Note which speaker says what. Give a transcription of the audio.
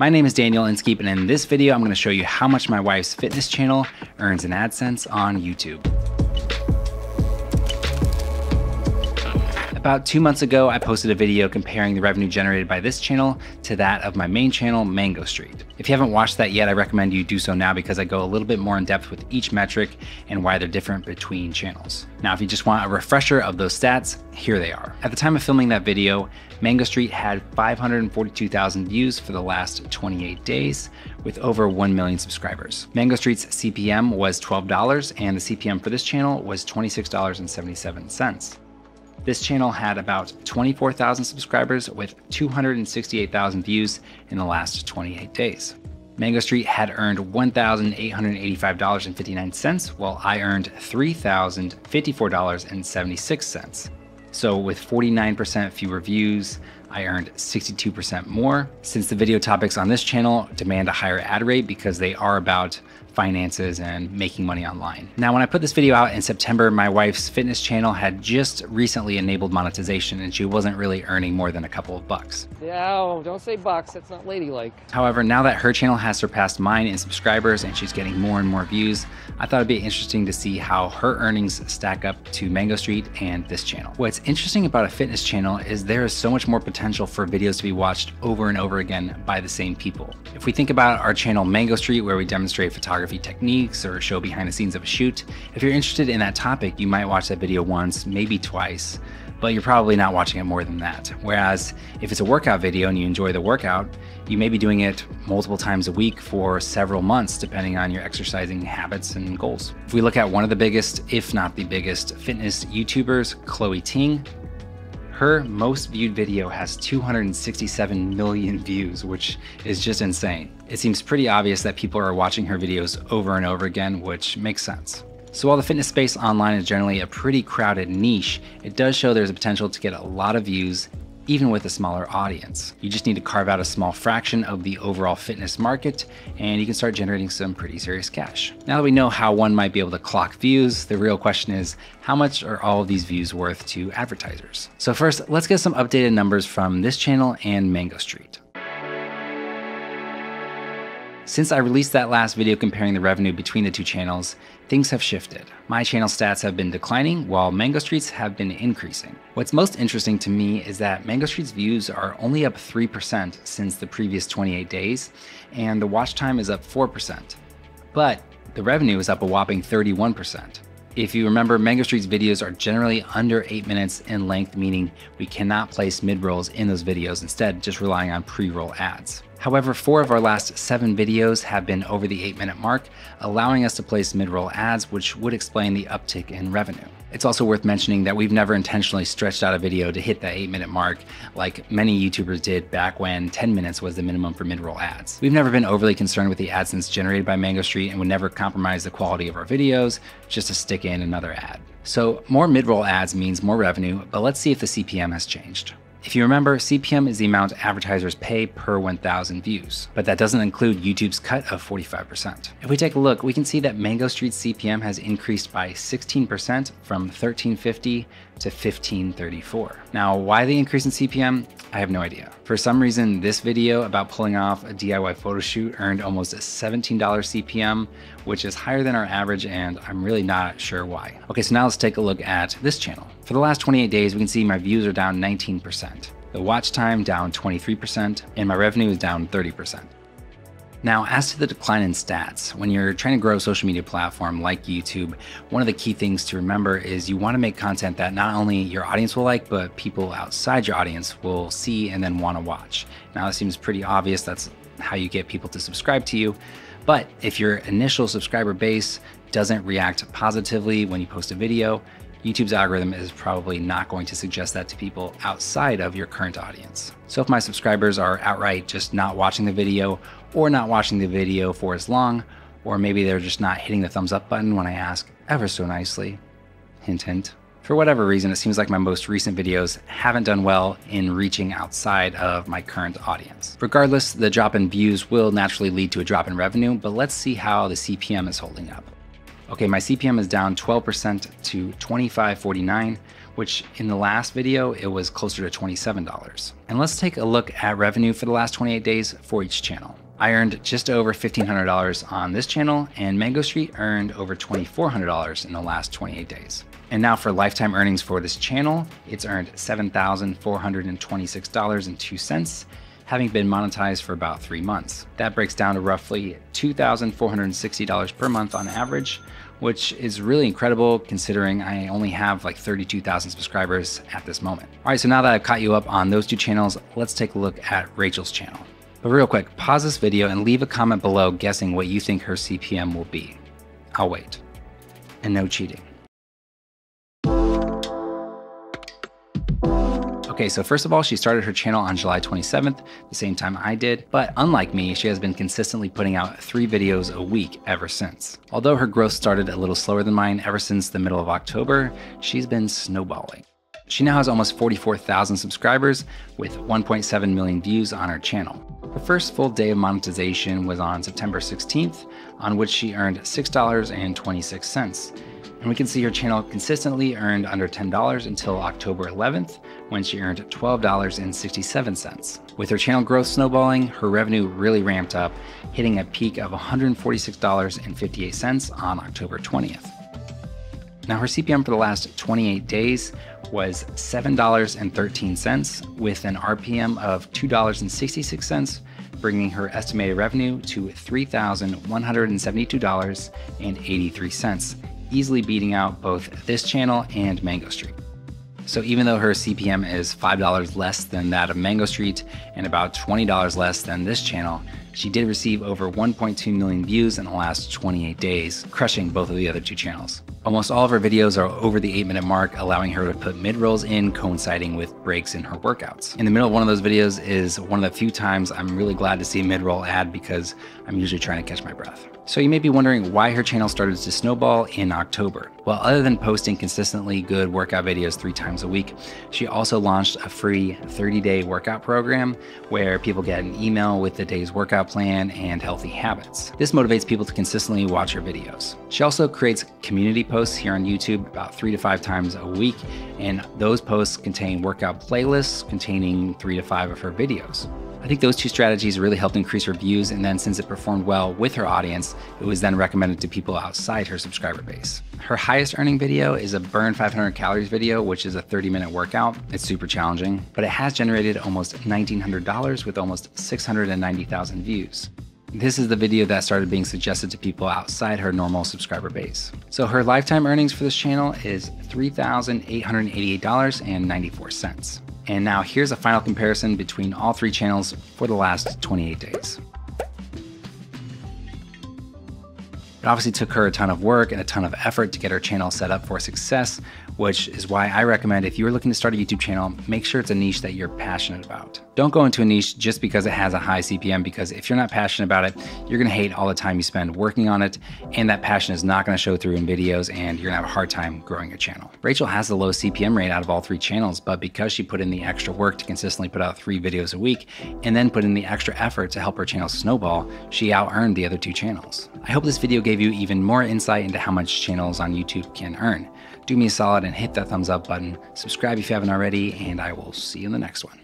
Speaker 1: My name is Daniel Inskeep and in this video I'm going to show you how much my wife's fitness channel earns in AdSense on YouTube. About two months ago, I posted a video comparing the revenue generated by this channel to that of my main channel, Mango Street. If you haven't watched that yet, I recommend you do so now because I go a little bit more in depth with each metric and why they're different between channels. Now, if you just want a refresher of those stats, here they are. At the time of filming that video, Mango Street had 542,000 views for the last 28 days with over 1 million subscribers. Mango Street's CPM was $12 and the CPM for this channel was $26.77. This channel had about 24,000 subscribers with 268,000 views in the last 28 days. Mango Street had earned $1,885.59, while I earned $3,054.76. So with 49% fewer views, I earned 62% more. Since the video topics on this channel demand a higher ad rate because they are about finances and making money online. Now, when I put this video out in September, my wife's fitness channel had just recently enabled monetization and she wasn't really earning more than a couple of bucks.
Speaker 2: Yeah, oh, don't say bucks, that's not ladylike.
Speaker 1: However, now that her channel has surpassed mine in subscribers and she's getting more and more views, I thought it'd be interesting to see how her earnings stack up to Mango Street and this channel. What's interesting about a fitness channel is there is so much more potential for videos to be watched over and over again by the same people. If we think about our channel Mango Street, where we demonstrate photography photography techniques or show behind the scenes of a shoot. If you're interested in that topic, you might watch that video once, maybe twice, but you're probably not watching it more than that. Whereas if it's a workout video and you enjoy the workout, you may be doing it multiple times a week for several months, depending on your exercising habits and goals. If we look at one of the biggest, if not the biggest, fitness YouTubers, Chloe Ting, her most viewed video has 267 million views, which is just insane. It seems pretty obvious that people are watching her videos over and over again, which makes sense. So while the fitness space online is generally a pretty crowded niche, it does show there's a potential to get a lot of views even with a smaller audience. You just need to carve out a small fraction of the overall fitness market and you can start generating some pretty serious cash. Now that we know how one might be able to clock views, the real question is how much are all of these views worth to advertisers? So first, let's get some updated numbers from this channel and Mango Street. Since I released that last video comparing the revenue between the two channels, things have shifted. My channel stats have been declining while Mango Street's have been increasing. What's most interesting to me is that Mango Street's views are only up 3% since the previous 28 days, and the watch time is up 4%. But the revenue is up a whopping 31%. If you remember, Mango Street's videos are generally under 8 minutes in length, meaning we cannot place mid-rolls in those videos, instead just relying on pre-roll ads. However, four of our last seven videos have been over the eight minute mark, allowing us to place mid-roll ads, which would explain the uptick in revenue. It's also worth mentioning that we've never intentionally stretched out a video to hit that eight minute mark like many YouTubers did back when 10 minutes was the minimum for mid-roll ads. We've never been overly concerned with the AdSense generated by Mango Street and would never compromise the quality of our videos just to stick in another ad. So more mid-roll ads means more revenue, but let's see if the CPM has changed. If you remember, CPM is the amount advertisers pay per 1,000 views, but that doesn't include YouTube's cut of 45%. If we take a look, we can see that Mango Street's CPM has increased by 16% from 1350 to 1534. Now, why the increase in CPM? I have no idea. For some reason, this video about pulling off a DIY photo shoot earned almost a $17 CPM, which is higher than our average, and I'm really not sure why. Okay, so now let's take a look at this channel. For the last 28 days, we can see my views are down 19%, the watch time down 23%, and my revenue is down 30%. Now, as to the decline in stats, when you're trying to grow a social media platform like YouTube, one of the key things to remember is you want to make content that not only your audience will like, but people outside your audience will see and then want to watch. Now, it seems pretty obvious that's how you get people to subscribe to you. But if your initial subscriber base doesn't react positively when you post a video, YouTube's algorithm is probably not going to suggest that to people outside of your current audience. So if my subscribers are outright just not watching the video or not watching the video for as long, or maybe they're just not hitting the thumbs up button when I ask ever so nicely, hint hint, for whatever reason, it seems like my most recent videos haven't done well in reaching outside of my current audience. Regardless, the drop in views will naturally lead to a drop in revenue, but let's see how the CPM is holding up. Okay, my CPM is down 12% to 25.49, which in the last video, it was closer to $27. And let's take a look at revenue for the last 28 days for each channel. I earned just over $1,500 on this channel, and Mango Street earned over $2,400 in the last 28 days. And now for lifetime earnings for this channel, it's earned $7,426.02, having been monetized for about three months. That breaks down to roughly $2,460 per month on average, which is really incredible considering I only have like 32,000 subscribers at this moment. All right, so now that I've caught you up on those two channels, let's take a look at Rachel's channel. But real quick, pause this video and leave a comment below guessing what you think her CPM will be. I'll wait. And no cheating. Okay, so first of all, she started her channel on July 27th, the same time I did, but unlike me, she has been consistently putting out three videos a week ever since. Although her growth started a little slower than mine ever since the middle of October, she's been snowballing. She now has almost 44,000 subscribers with 1.7 million views on her channel. Her first full day of monetization was on September 16th, on which she earned $6.26. And we can see her channel consistently earned under $10 until October 11th, when she earned $12.67. With her channel growth snowballing, her revenue really ramped up, hitting a peak of $146.58 on October 20th. Now, her CPM for the last 28 days was $7.13 with an RPM of $2.66, bringing her estimated revenue to $3,172.83, easily beating out both this channel and Mango Street. So even though her CPM is $5 less than that of Mango Street and about $20 less than this channel, she did receive over 1.2 million views in the last 28 days, crushing both of the other two channels. Almost all of her videos are over the 8 minute mark, allowing her to put mid rolls in, coinciding with breaks in her workouts. In the middle of one of those videos is one of the few times I'm really glad to see a mid roll ad because I'm usually trying to catch my breath. So you may be wondering why her channel started to snowball in October. Well, other than posting consistently good workout videos three times a week, she also launched a free 30 day workout program where people get an email with the day's workout plan and healthy habits. This motivates people to consistently watch her videos. She also creates community posts here on YouTube about three to five times a week, and those posts contain workout playlists containing three to five of her videos. I think those two strategies really helped increase her views, and then since it performed well with her audience, it was then recommended to people outside her subscriber base. Her highest earning video is a burn 500 calories video, which is a 30 minute workout. It's super challenging, but it has generated almost $1,900 with almost 690,000 views. This is the video that started being suggested to people outside her normal subscriber base. So her lifetime earnings for this channel is $3,888.94. And now here's a final comparison between all three channels for the last 28 days. It obviously took her a ton of work and a ton of effort to get her channel set up for success, which is why I recommend if you're looking to start a YouTube channel, make sure it's a niche that you're passionate about. Don't go into a niche just because it has a high CPM, because if you're not passionate about it, you're gonna hate all the time you spend working on it, and that passion is not gonna show through in videos, and you're gonna have a hard time growing your channel. Rachel has the low CPM rate out of all three channels, but because she put in the extra work to consistently put out three videos a week, and then put in the extra effort to help her channel snowball, she out-earned the other two channels. I hope this video gave you even more insight into how much channels on YouTube can earn do me a solid and hit that thumbs up button. Subscribe if you haven't already, and I will see you in the next one.